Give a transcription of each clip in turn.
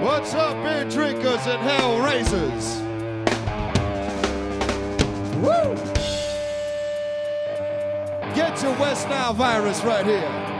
What's up, beer drinkers and hell raisers? Woo! Get your West Nile virus right here.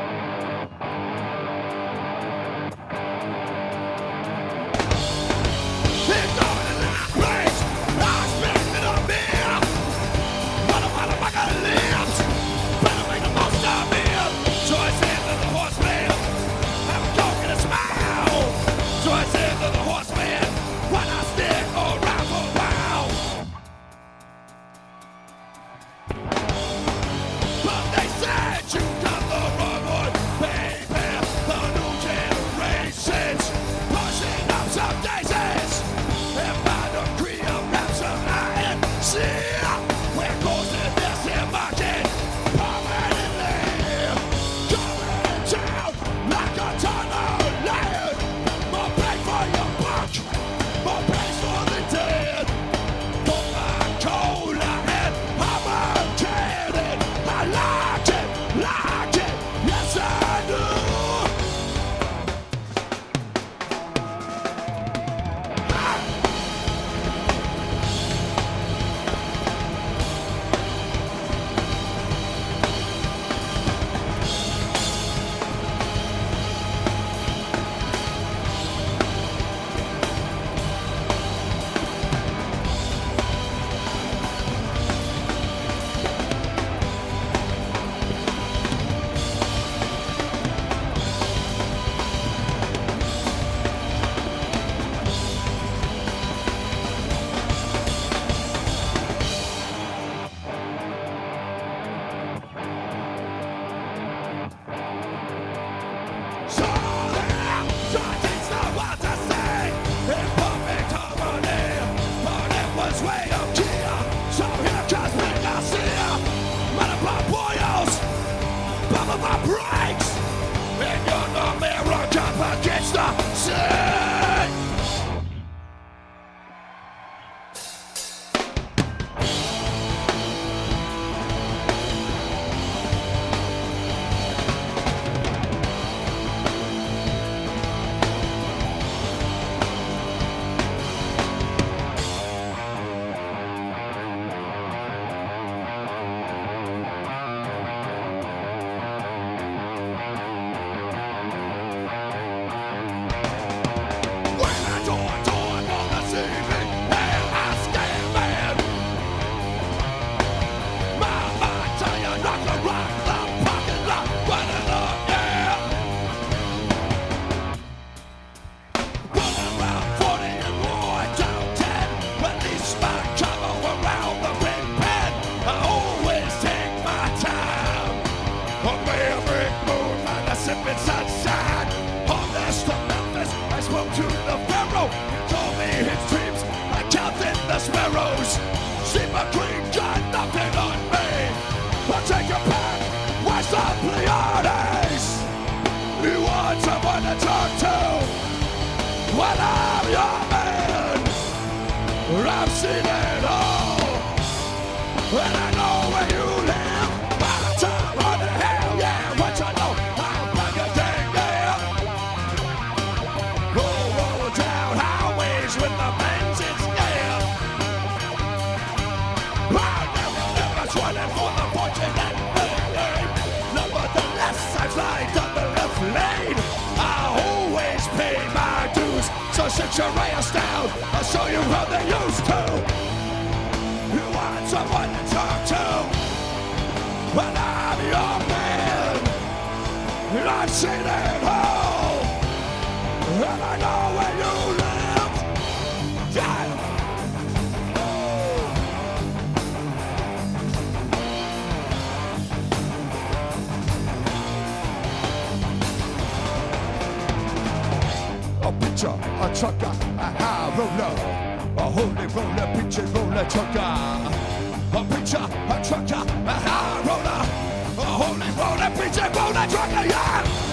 sit your ass down. I'll show you how they used to. You want someone to talk to? Well, I'm your man. And I've seen it all. And I know where you live. preacher, a trucker, a high roller, a holy roller, preacher, roller trucker. A preacher, a trucker, a high roller, a holy roller, preacher, roller trucker, yeah!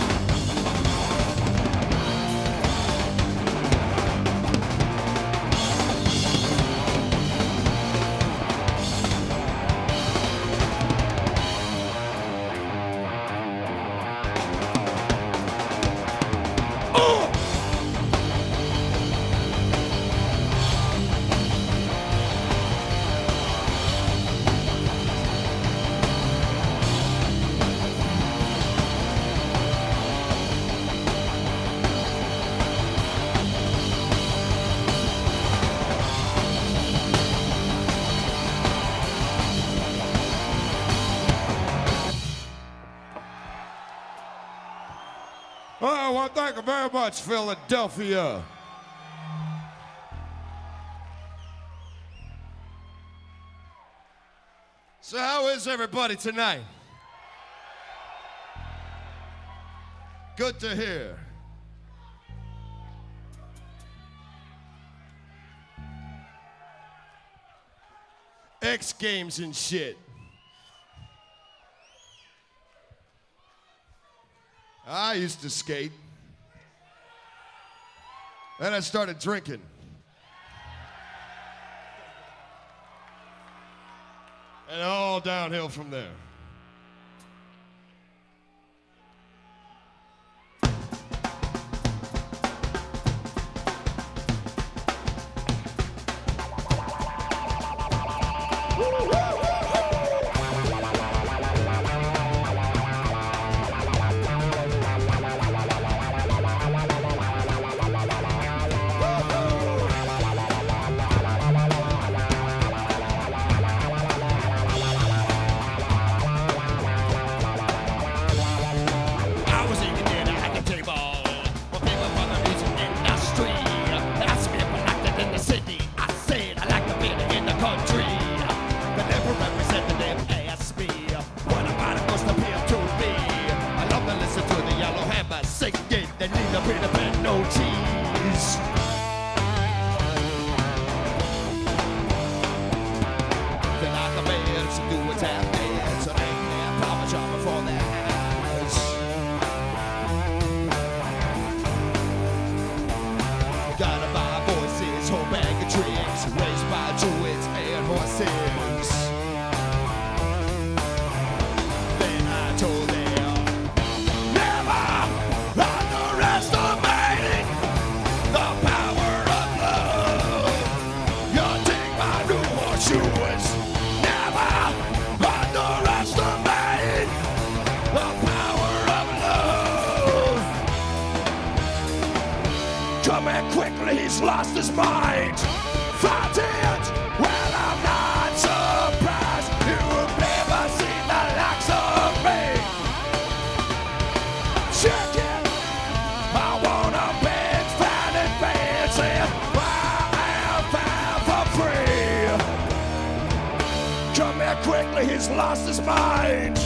Thank you very much, Philadelphia. So, how is everybody tonight? Good to hear. X Games and shit. I used to skate. Then I started drinking. And all downhill from there. he's lost his mind. Fight it! Well, I'm not surprised you've never seen the likes of me. Check it! I want a big fan and fancy. I am fan for free. Come here quickly, he's lost his mind.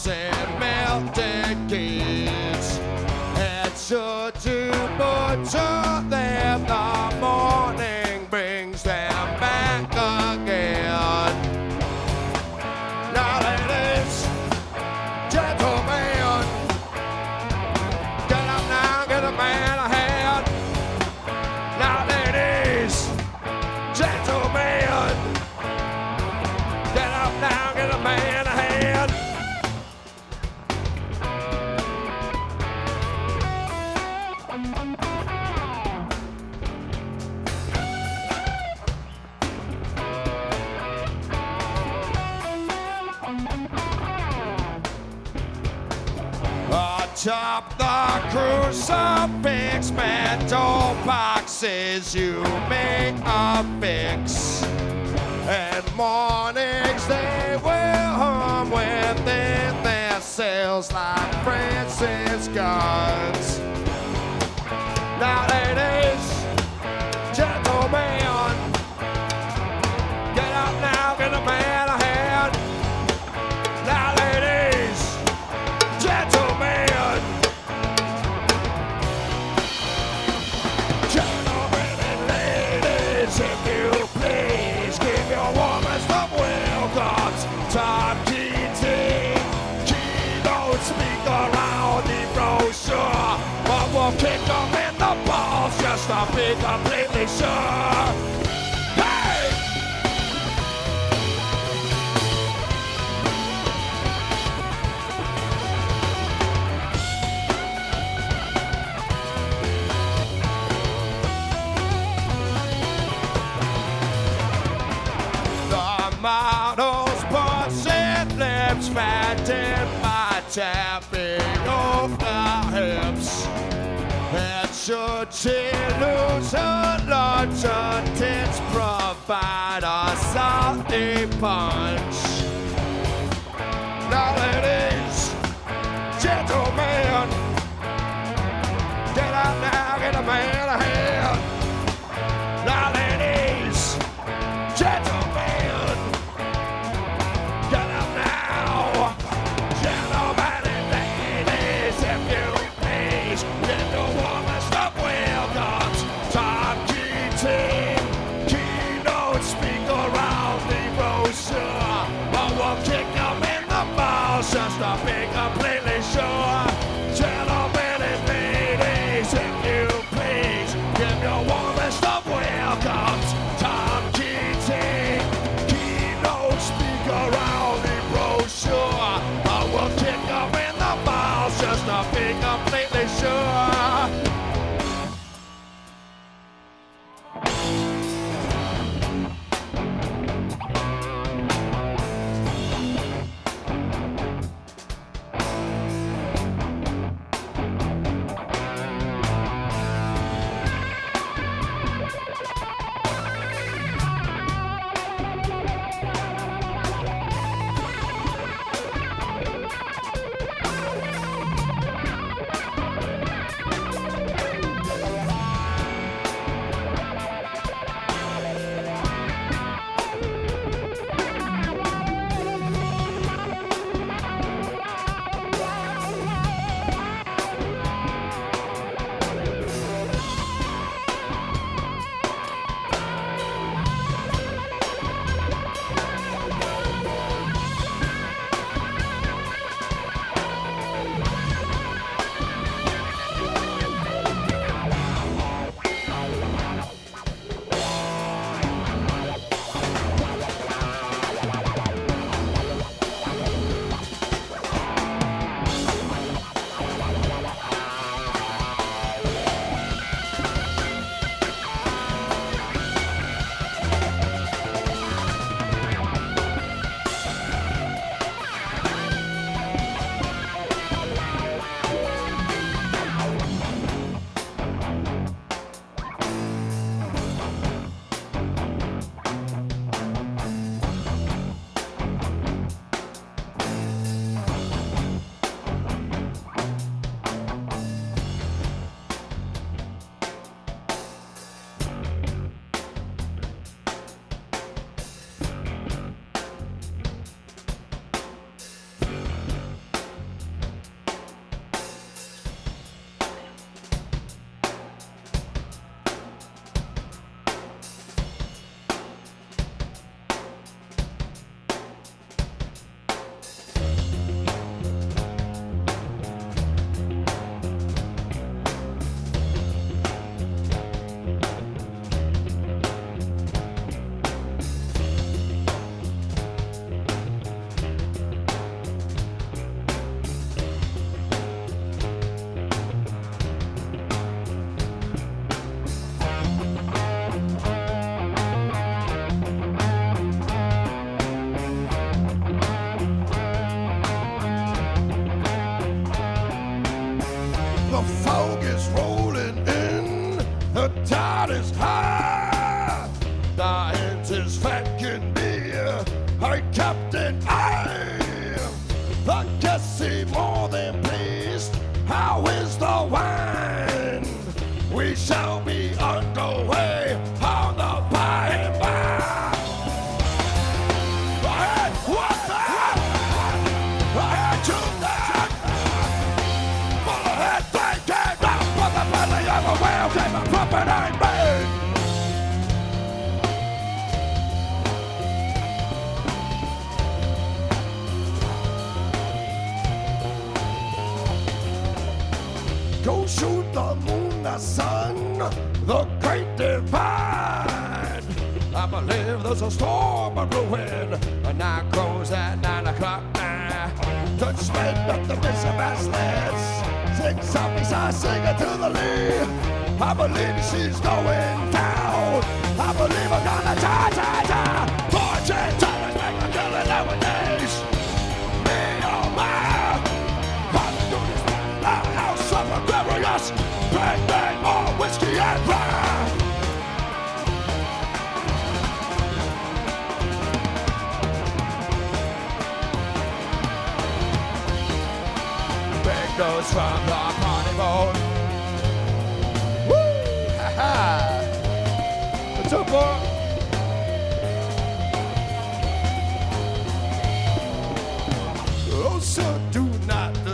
say crucifix, metal boxes you may fix And mornings they will hum within their cells like Francis guns. Now, ladies, gentlemen, get up now, get a man. such illusion, large your tits provide us all a punch. Now it is.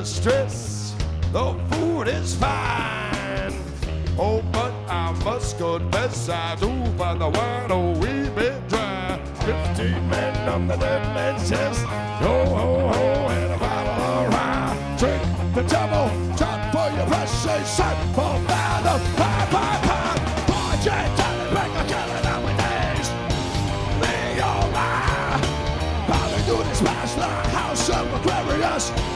stress. The food is fine. Oh, but I must confess I do find the wine a wee bit dry. Fifteen men on the dead man's chest. Ho, ho ho and a bottle of rye. Drink the double, drop for your precious son. Fall down the pie pie pie. Boy, break a with. Me, my. Probably do this past the house of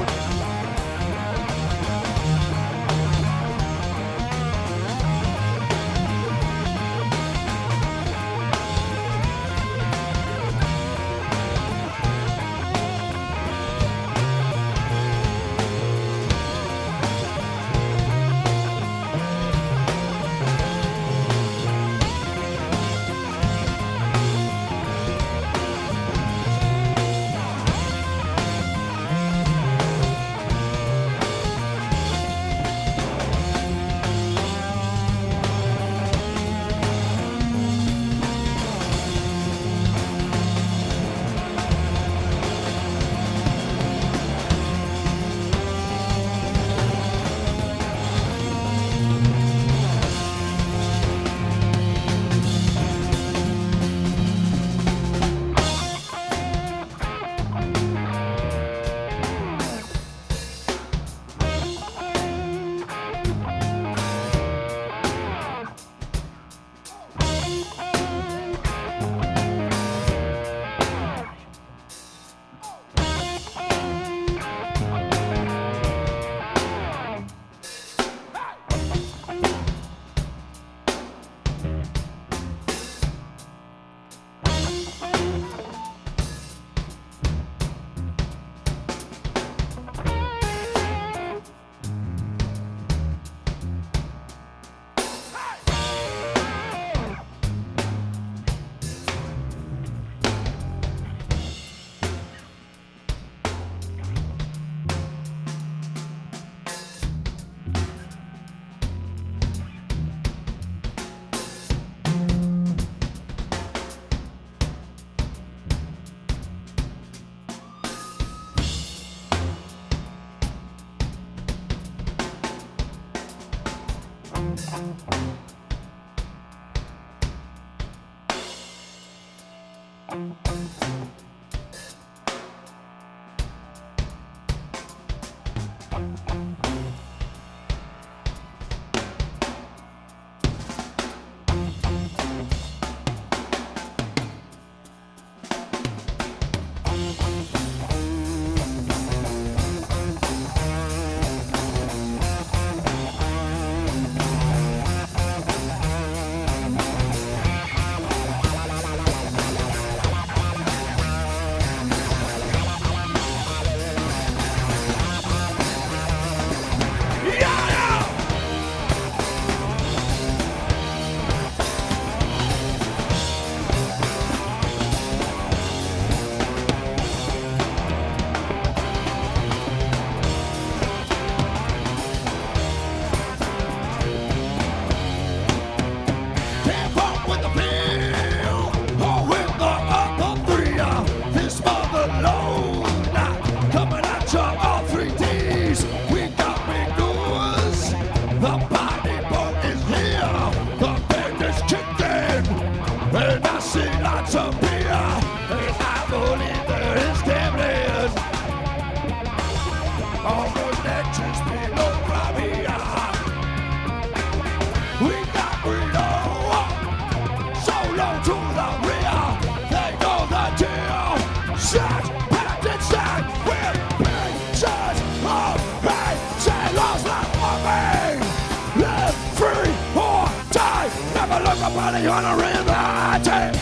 you want to rewrite it.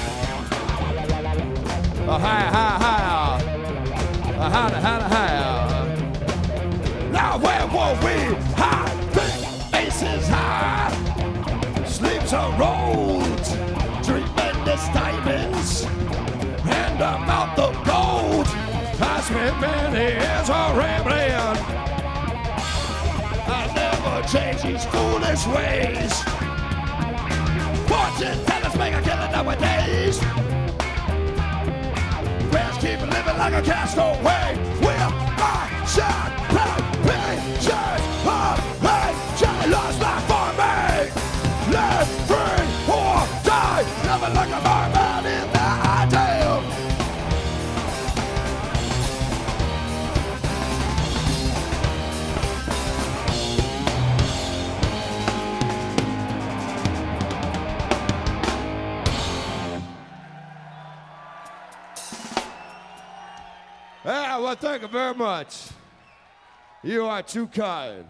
Oh, high, hi, high. Oh, hi, hi, hi. Now where were we? High, big aces high. Sleeves are rolled. Tremendous diamonds. and them out the gold. I spent many years a rambling. I never change these foolish ways. Sin talents make a killer nowadays. Friends keep living like a castaway. We're my shot. well, thank you very much. You are too kind.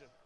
watching.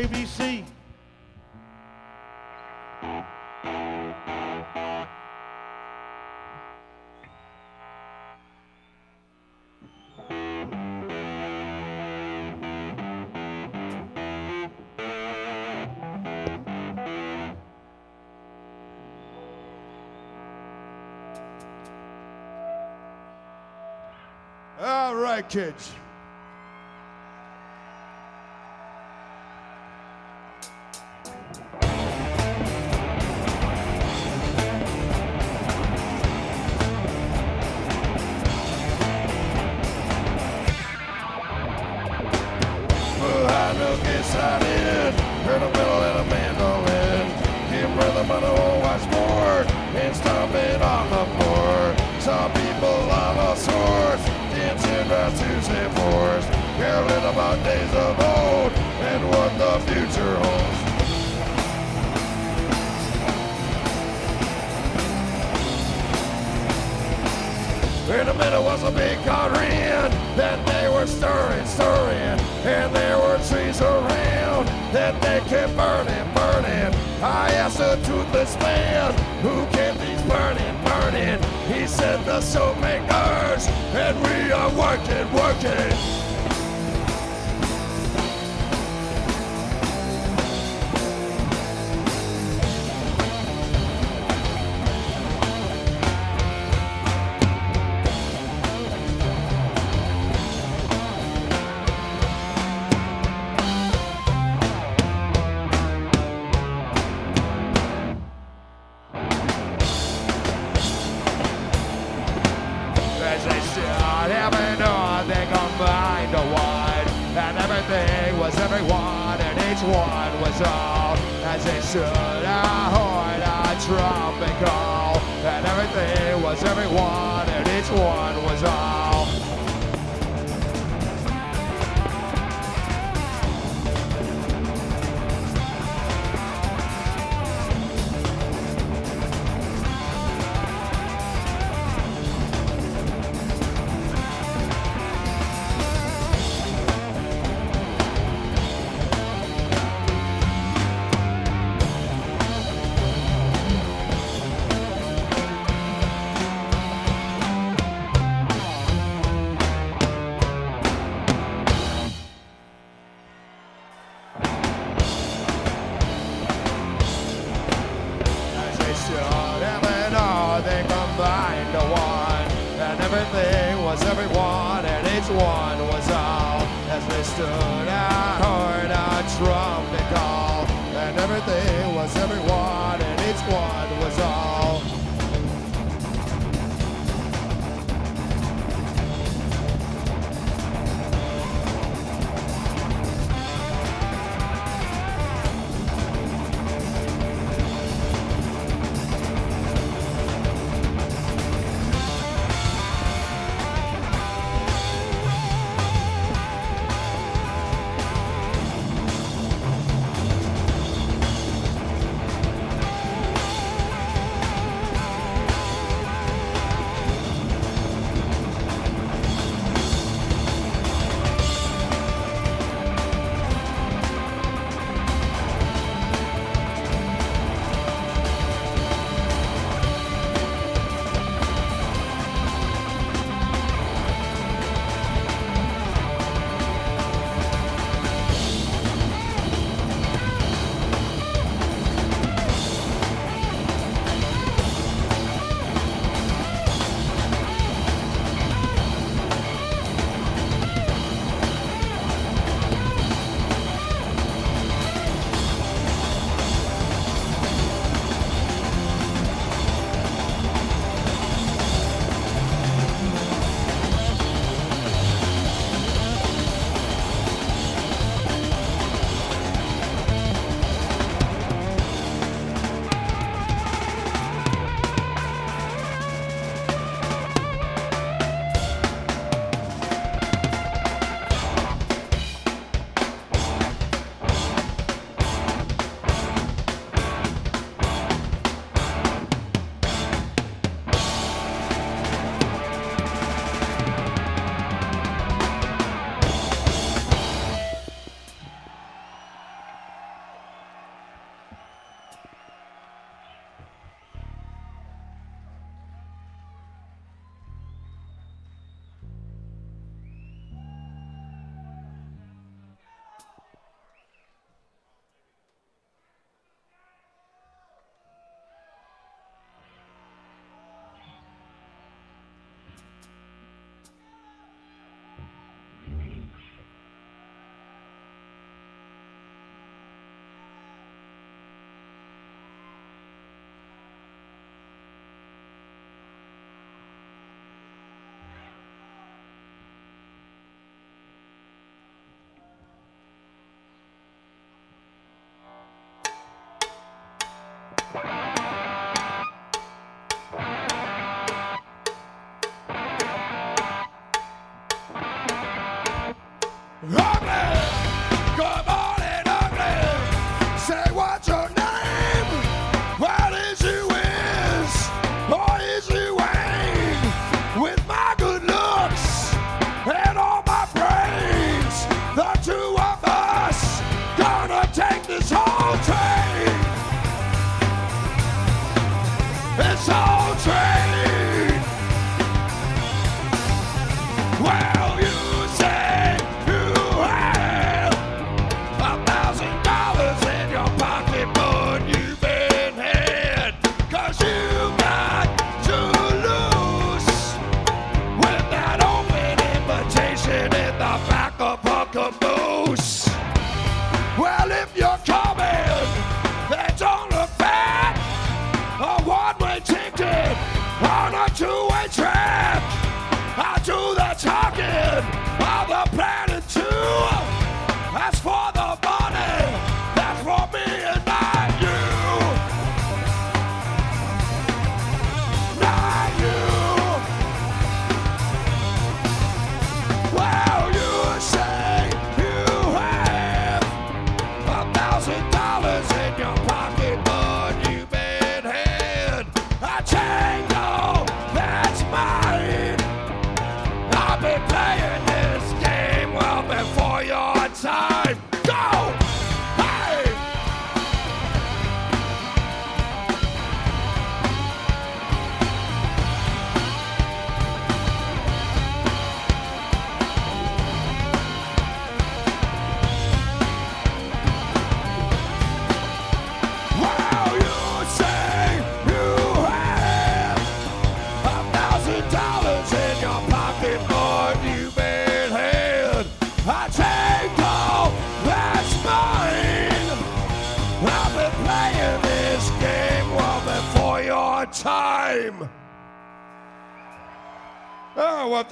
ABC. All right, kids. Look excited, heard a fiddle and a mandolin. Give rhythm on a whole more, and stomp it on the floor. Some people on a source, dancing round Tuesday force. Caroling about days of old, and what the future holds. In the middle was a big Korean. Then they were stirring, stirring. And there were trees around. that they kept burning, burning. I asked a toothless man, who kept these burning, burning? He said the soap makers. And we are working, working.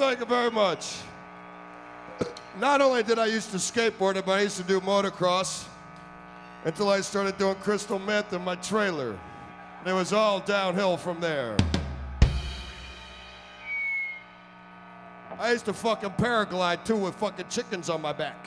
Thank you very much. Not only did I used to skateboard, but I used to do motocross until I started doing crystal meth in my trailer. And it was all downhill from there. I used to fucking paraglide too with fucking chickens on my back.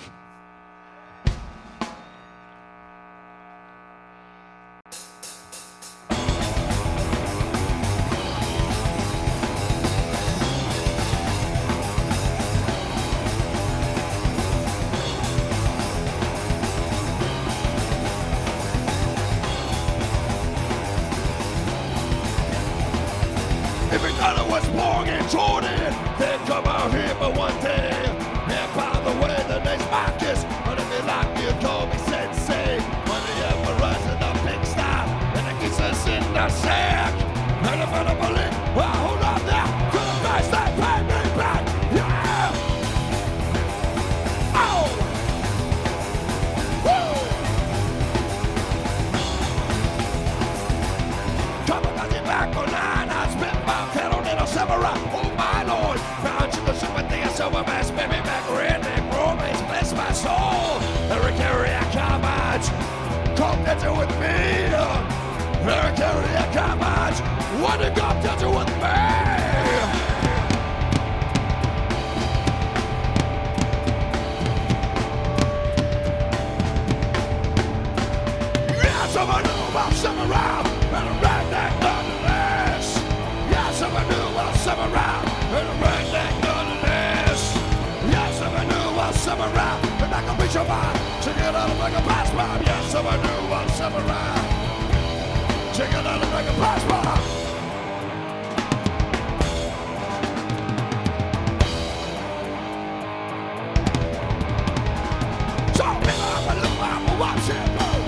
New about watching.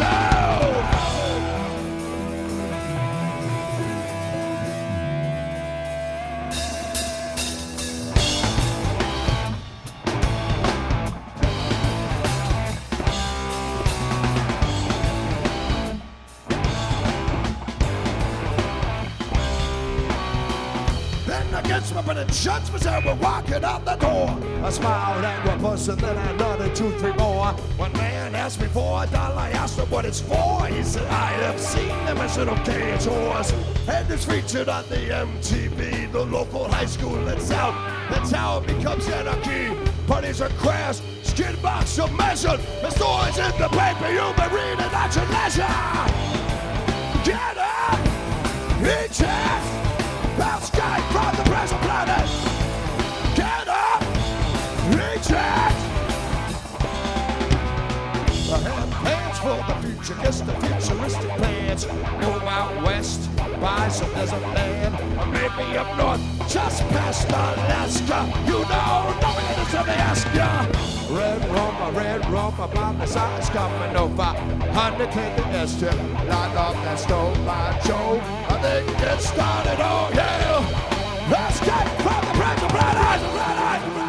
With judgments and we're walking out the door. I smiled at one person, then another two, three more. One man asked me for a dollar, I asked him what it's for. He said, I have seen them. I said, okay, it's yours. And it's featured on the MTV, the local high school lets out. That's how it becomes anarchy. Parties are crash, skin box measure. The stories in the paper, you may read reading at your leisure. Get up, eat it. Guy from the prison planet. Get up, reach it. I have plans for the future, futuristic plans. Go out west, some desert land, or maybe up north, just past Alaska. You know, no one to me ask ya. Red rum, red rum, about the size coming over. Honey, take the Esther, light off that stove by Joe. I think it started, oh yeah. Let's get from the prison planet. Planet, planet, planet.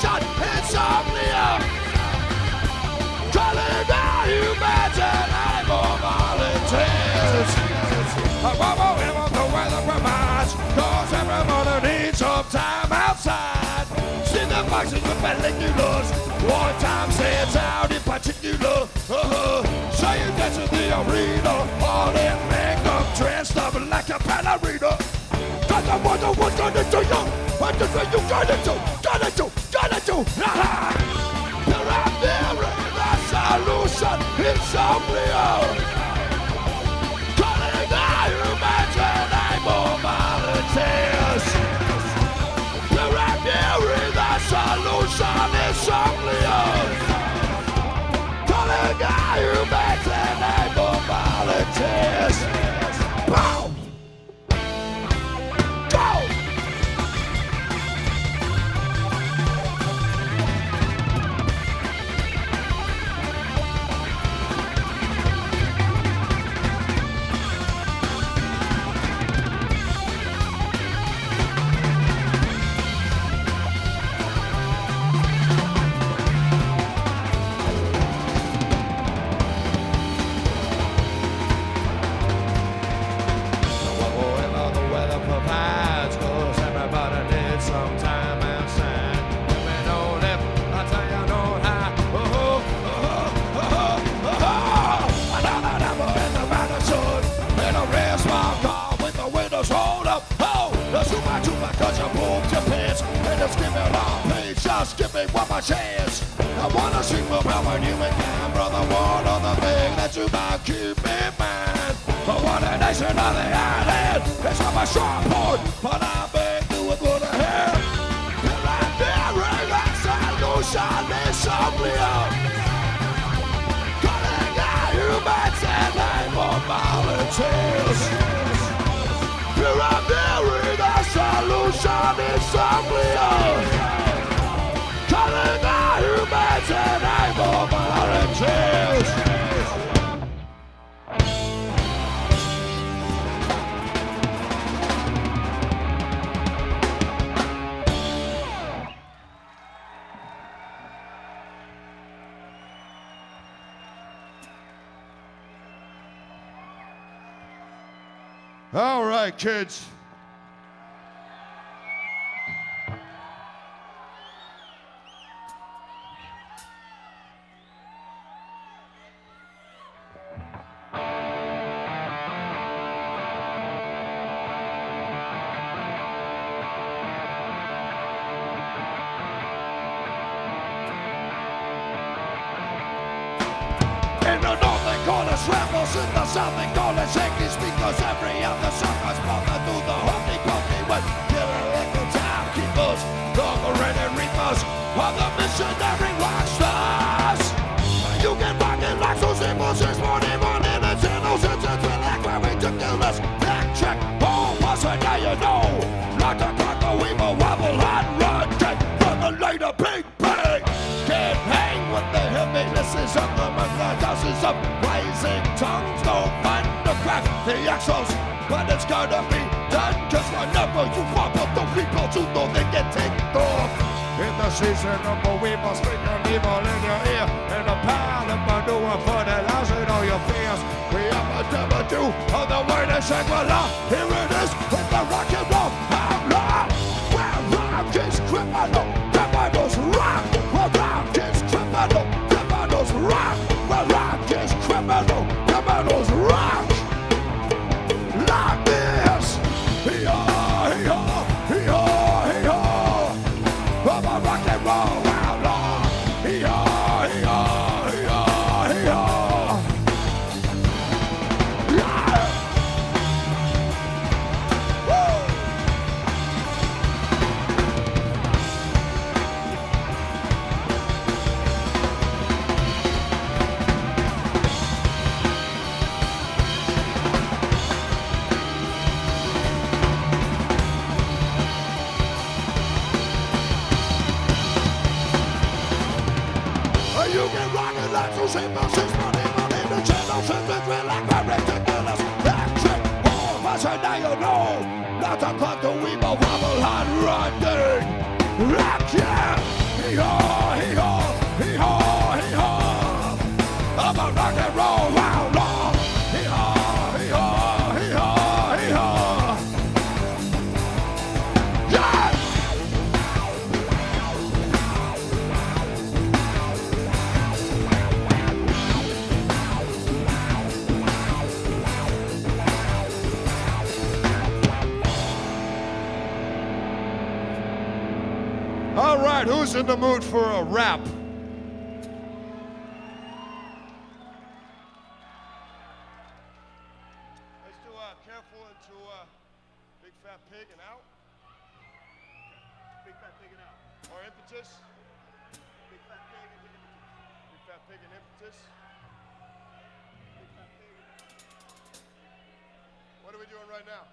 Solution, insomnia. Calling down humanity for volunteers. I won't ever the weather provides, cause everybody needs some time outside. See the boxes with pelliculars, one time sets out in particular. Uh-huh. So you get to the arena, all in makeup, dressed up like a ballerina. Cause I wonder what's gonna do you, what the thing you gonna do, do, gonna do. There are there is a solution, insomnia. Calling the humanity for a chance. I wanna see more power you can, brother. One other thing that you might keep in mind. For what a nation of the island, it's not my strong point, but I beg to it what I have. Till I'm bearing a solution, insomnia. Calling out humans and name of volunteers. Till I'm bearing a solution, insomnia. Calling of volunteers. All right, kids. Of blazing tongues. No fun to crack the axles, but it's gonna be done. Cause whenever you wobble, the people to know they get ticked off. In the season of the we must speak of evil in your ear. In the pound of manure for the lousy all your fears. We have a never do on the way to Shangri-La. Here it is with the rock and roll impetus. Big fat pig and impetus. Big fat pig and impetus. Big fat pig. What are we doing right now?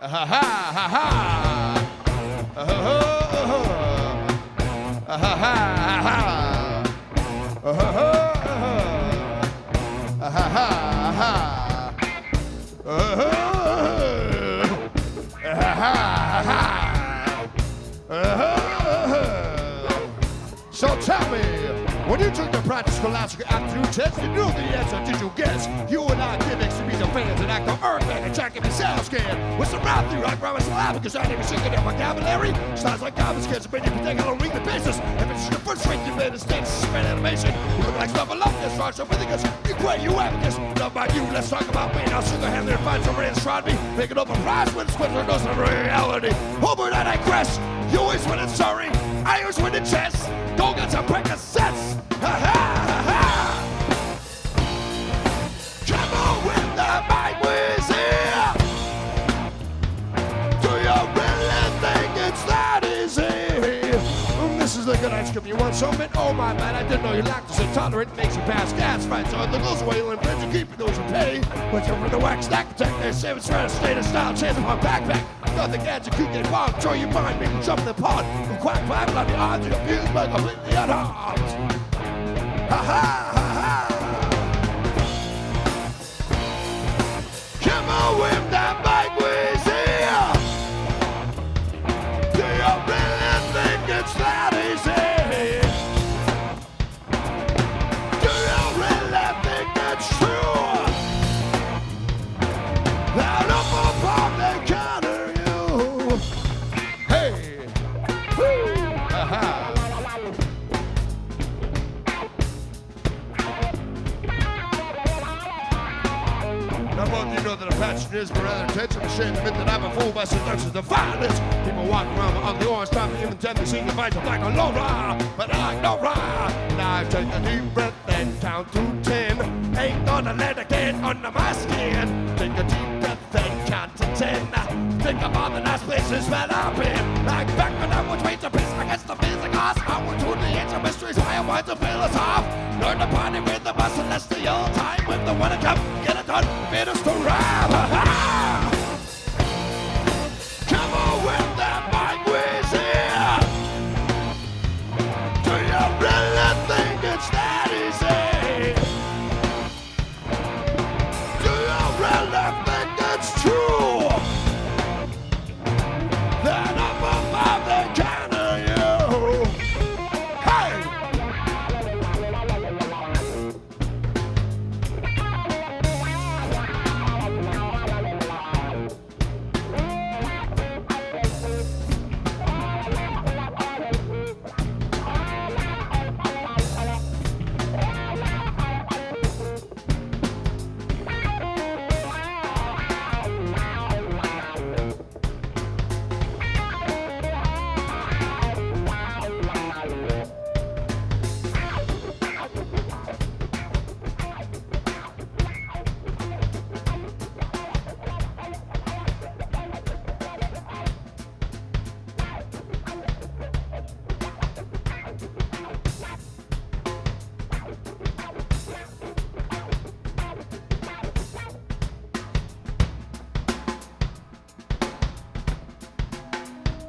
Ha. Ha ha ha. Ha When you took the practice scholastic aptitude test, you knew the answer, did you guess? You and I gimmicks to be the fans and act on earthman and track if sound scan. With some rap through promise Roman Slavic, because I never sing in vocabulary. Styles like garbage kids, but you can take on a weekly basis. If it's your first rate, you better stand suspend animation. You look like stuff I love this rush, with because you great, you advocates. Love by you, let's talk about me. Now single-handedly find somebody astride me. Making up a prize when quicker goes to reality. Over that I crash, you always win it, sorry. I always win the chess. Go get some practice sets. The This good ice cream. You want something? Oh my man, I didn't know you lactose intolerant. Makes you pass gas fights on the goes away and friends you keep those you pay. But you're the wax stack protect their savings for a state of style. Chance upon backpack. Nothing you could get bombed. Throw your mind, make you jump in the pond. Quack five, on the odds you're abused but completely unharmed. Ha ha fight like a low rah,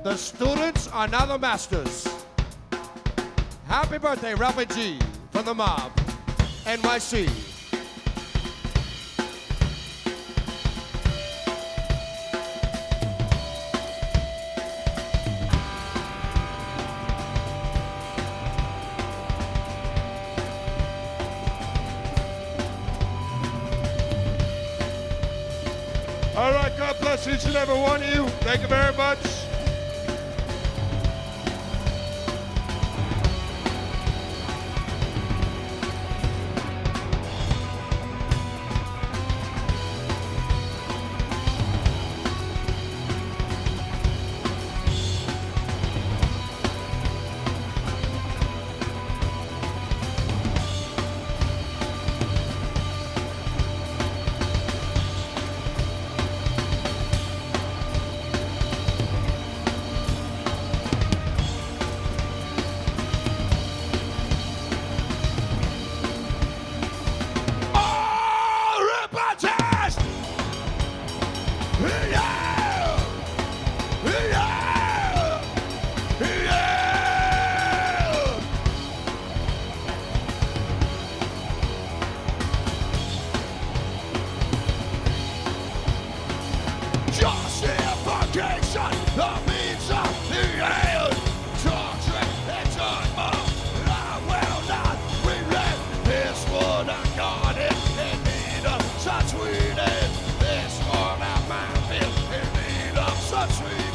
The students are now the masters. Happy birthday, Ralphie G from the mob, NYC. All right, God bless each and every one of you. Thank you very much. country.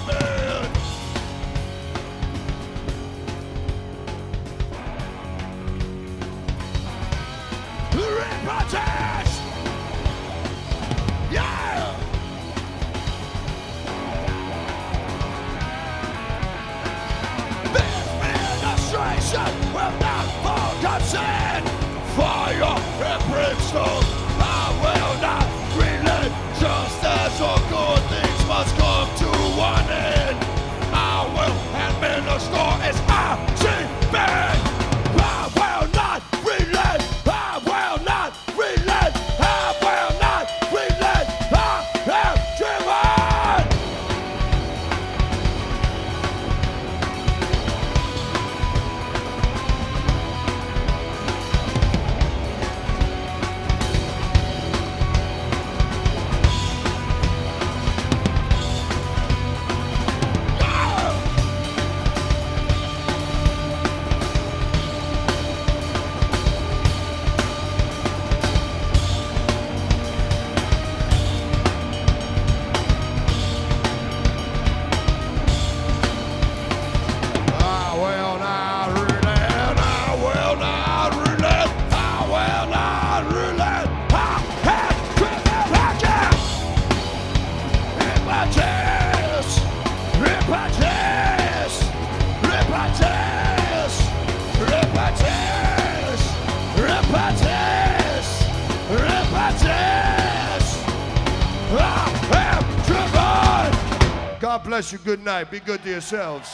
Bless you. Good night. Be good to yourselves.